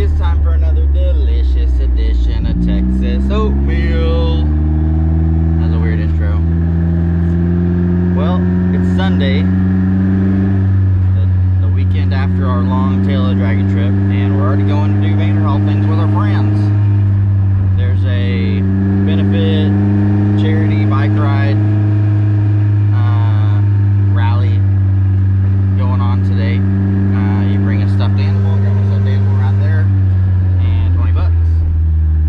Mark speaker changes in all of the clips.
Speaker 1: it's time for another delicious edition of Texas Oatmeal. That's a weird intro. Well, it's Sunday, the, the weekend after our long tail of dragon trip, and we're already going to do Vanderhall things with our friends. There's a benefit charity bike ride uh, rally going on today. Uh, you bring a stuffed animal, grab a stuffed animal right there, and 20 bucks.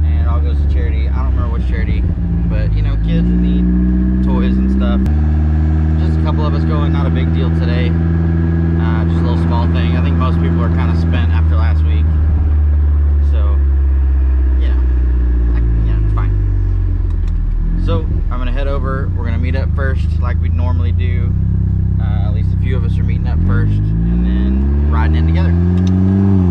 Speaker 1: And it all goes to charity. I don't remember which charity, but you know, kids that need Just a couple of us going, not a big deal today. Uh, just a little small thing. I think most people are kind of spent after last week. So, yeah. I, yeah, fine. So, I'm gonna head over. We're gonna meet up first, like we normally do. Uh, at least a few of us are meeting up first, and then riding in together.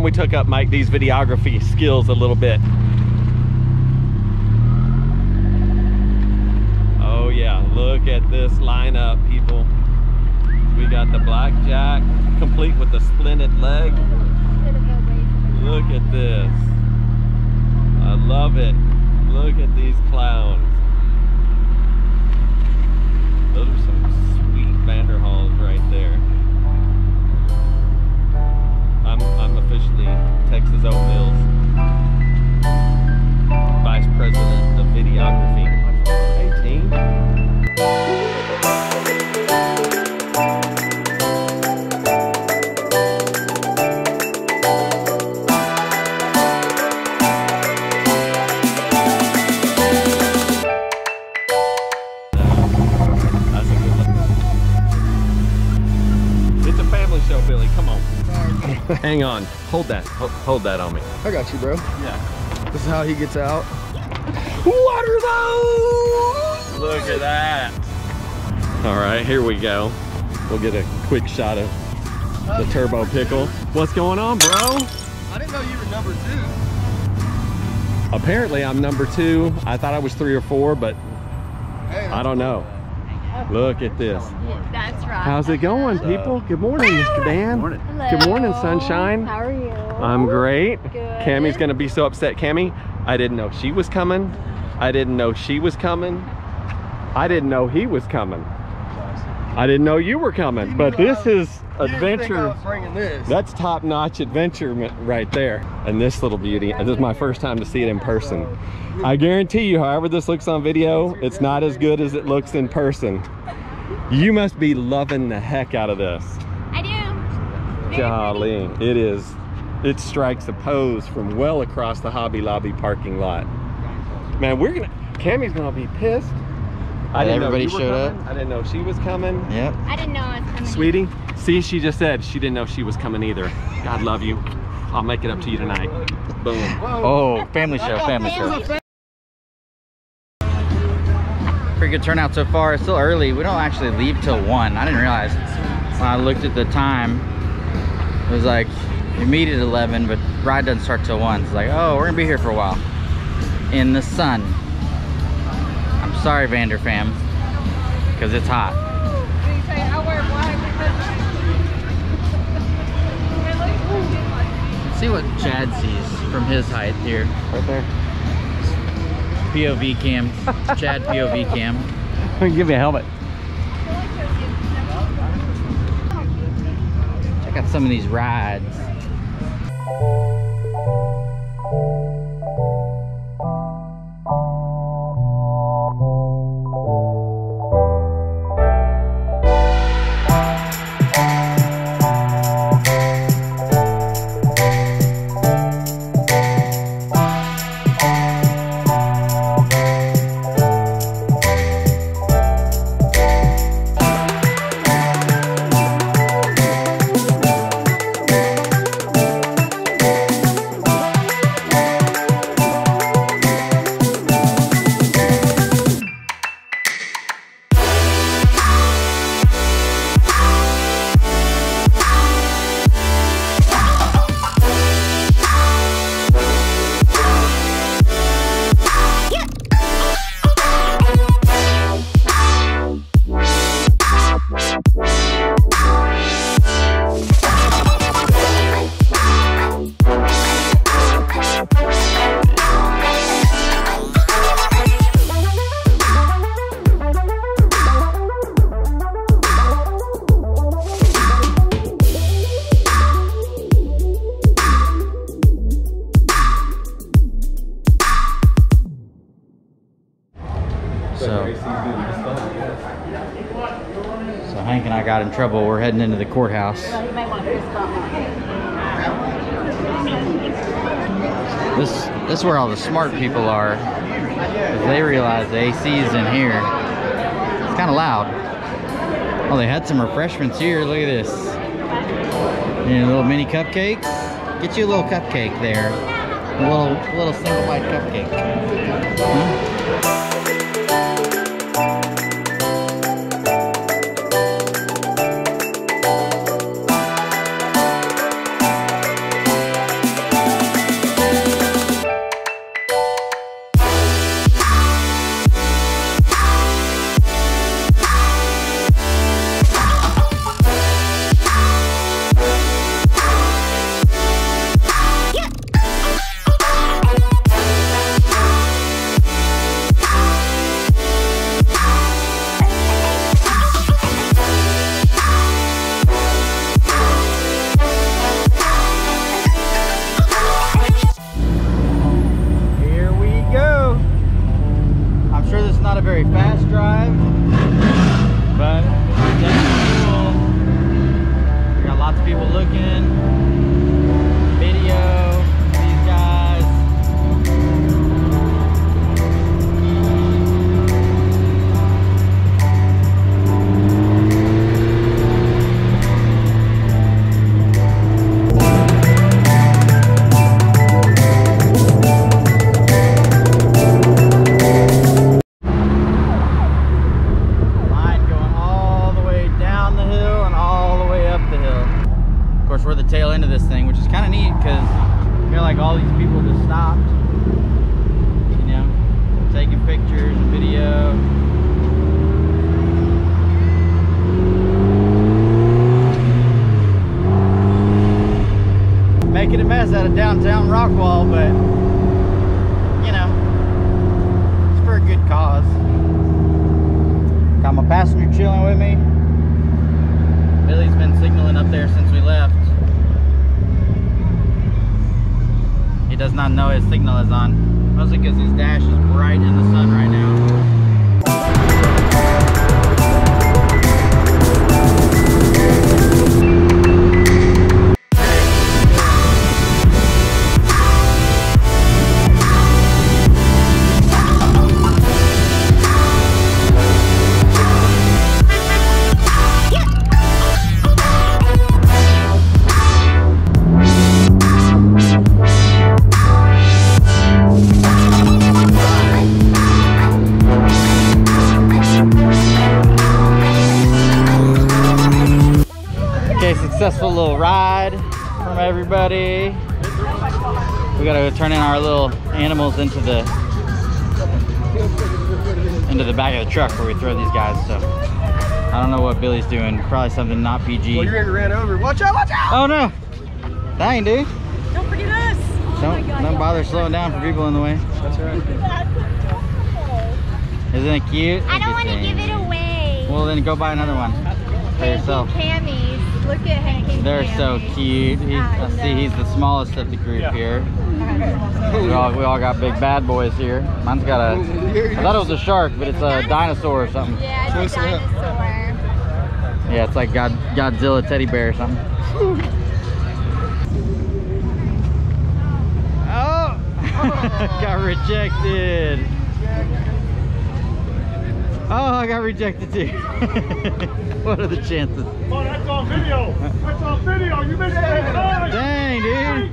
Speaker 2: Time we took up Mike D's videography skills a little bit. Oh yeah, look at this lineup, people. We got the blackjack, complete with the splinted leg. Look at this. I love it. Look at these clowns. Those are some sweet Vanderhalls right there. Oatmeal's Hang on. Hold that. Hold, hold that on me.
Speaker 3: I got you, bro.
Speaker 2: Yeah.
Speaker 3: This is how he gets out.
Speaker 2: Water those! Look at that. All right, here we go. We'll get a quick shot of the turbo pickle. What's going on, bro?
Speaker 3: I didn't know you were number two.
Speaker 2: Apparently I'm number two. I thought I was three or four, but
Speaker 3: Hey,
Speaker 2: I don't know. Look at this.
Speaker 4: That's right.
Speaker 2: How's it going, people? Good morning, Mr. Dan. Good morning, sunshine.
Speaker 4: How are you?
Speaker 2: I'm great.
Speaker 4: Good.
Speaker 2: Cammy's gonna be so upset. Cammy, I didn't know she was coming. I didn't know she was coming. I didn't know he was coming. I didn't know you were coming. But this is
Speaker 3: You didn't think I
Speaker 2: adventure.
Speaker 3: was bringing this.
Speaker 2: That's top-notch adventure right there. And this little beauty, this is my first time to see it in person. I guarantee you, however this looks on video, it's not as good as it looks in person. You must be loving the heck out of this.
Speaker 4: I do. Very
Speaker 2: Golly, it is. It strikes a pose from well across the Hobby Lobby parking lot. Man, we're gonna. Cammy's gonna be pissed. I didn't know
Speaker 1: everybody
Speaker 2: you were
Speaker 1: showed up.
Speaker 2: I didn't know she was coming.
Speaker 1: Yep.
Speaker 4: I didn't know I was coming.
Speaker 2: Sweetie, see, she just said she didn't know she was coming either. God love you. I'll make it up to you tonight. Boom.
Speaker 1: Oh, family show, family show. Pretty good turnout so far. It's still early. We don't actually leave till 1. I didn't realize. When I looked at the time, it was like, we meet at 11, but ride doesn't start till 1. It's like, oh, we're going to be here for a while. In the sun. I'm sorry, Vander fam. Because it's hot. See what Chad sees from his height here.
Speaker 2: Right there.
Speaker 1: POV cam. Chad POV cam.
Speaker 2: Give me a helmet.
Speaker 1: Check out some of these rides. Got in trouble. We're heading into the courthouse. This this is where all the smart people are. they realize the AC is in here. It's kind of loud. Oh, they had some refreshments here. Look at this. And a little mini cupcake. Get you a little cupcake there. A little little single bite cupcake. Huh? Course, we're the tail end of this thing, which is kind of neat because I feel like all these people just stopped, you know, taking pictures and video. Making a mess out of downtown Rockwall, but you know, it's for a good cause. Got my passenger chilling with me. Signaling up there since we left. He does not know his signal is on. Mostly because his dash is bright in the sun right now. Ride from everybody. We gotta go turn in our little animals into the into the back of the truck where we throw these guys. So I don't know what Billy's doing. Probably something not PG.
Speaker 3: Well, you're getting ran over. Watch out, watch out!
Speaker 1: Oh no! Dang, dude.
Speaker 5: Don't forget us.
Speaker 1: Oh don't don't bother slowing down for people in the way.
Speaker 3: That's right.
Speaker 1: Isn't it cute?
Speaker 4: I don't want to give it away.
Speaker 1: Well, then go buy another one for yourself.
Speaker 4: Camis. Look at Hank
Speaker 1: They're so cute. He's, I see he's the smallest of the group here. We all, we all got big bad boys here. Mine's got a, I thought it was a shark, but it's a dinosaur or something.
Speaker 4: Yeah, it's a dinosaur.
Speaker 1: Yeah, it's like God, Godzilla teddy bear or something. Oh! got rejected. Oh, I got rejected too. what are the chances?
Speaker 6: Oh, that's on video. That's on video. You missed that time.
Speaker 1: Dang, dude.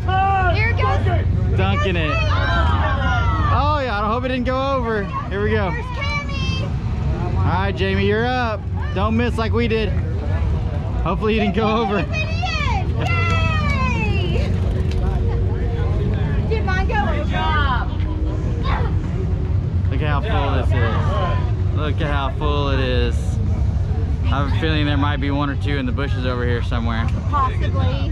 Speaker 4: Here it goes.
Speaker 1: Dunking it. Oh yeah, I hope it didn't go over. Here we go. All right, Jamie, you're up. Don't miss like we did. Hopefully you didn't go over.
Speaker 4: Did mine go over?
Speaker 1: Look at how full this is. Look at how full it is. I have a feeling there might be one or two in the bushes over here somewhere.
Speaker 4: Possibly.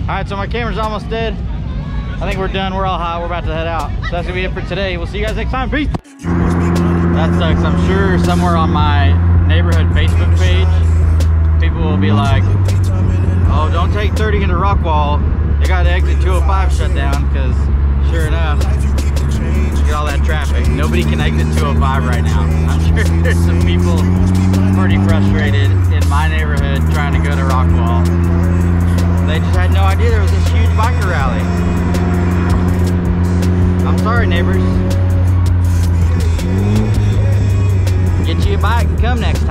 Speaker 1: All right, so my camera's almost dead. I think we're done. We're all hot. We're about to head out. So that's gonna be it for today. We'll see you guys next time. Peace. That sucks. I'm sure somewhere on my neighborhood Facebook page, people will be like, Oh, don't take 30 into Rockwall. They got exit 205 shut down because sure enough, get all that traffic. Nobody can exit 205 right now. I'm sure there's some people pretty frustrated in my neighborhood trying to go to Rockwall. They just had no idea there was this huge biker rally. I'm sorry, neighbors. Get you a bike and come next